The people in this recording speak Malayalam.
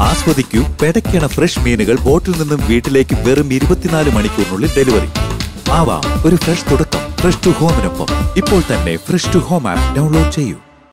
ആസ്വദിക്കൂ പെടക്കണ ഫ്രഷ് മീനുകൾ ബോട്ടിൽ നിന്നും വീട്ടിലേക്ക് വെറും ഇരുപത്തിനാല് മണിക്കൂറിനുള്ളിൽ ഡെലിവറി. ആവാം ഒരു ഫ്രഷ് തുടക്കം ഫ്രഷ് ടു ഹോമിനൊപ്പം. ഇപ്പോൾ തന്നെ fresh to home app download ചെയ്യൂ.